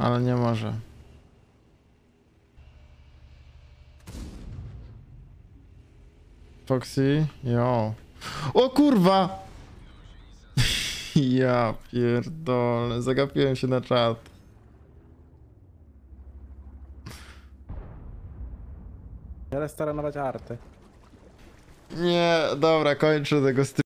Ale nie może. Foxy? Jo. O kurwa! Ja pierdolę, zagapiłem się na czat. Ale staranować arty. Nie, dobra, kończę tego streama.